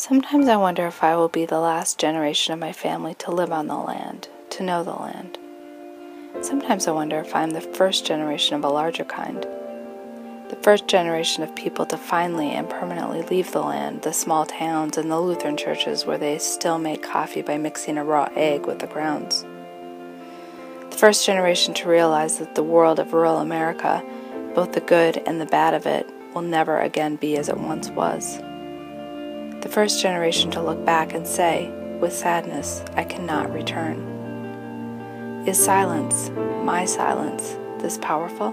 Sometimes I wonder if I will be the last generation of my family to live on the land, to know the land. Sometimes I wonder if I am the first generation of a larger kind. The first generation of people to finally and permanently leave the land, the small towns, and the Lutheran churches where they still make coffee by mixing a raw egg with the grounds. The first generation to realize that the world of rural America, both the good and the bad of it, will never again be as it once was first generation to look back and say, with sadness, I cannot return. Is silence, my silence, this powerful?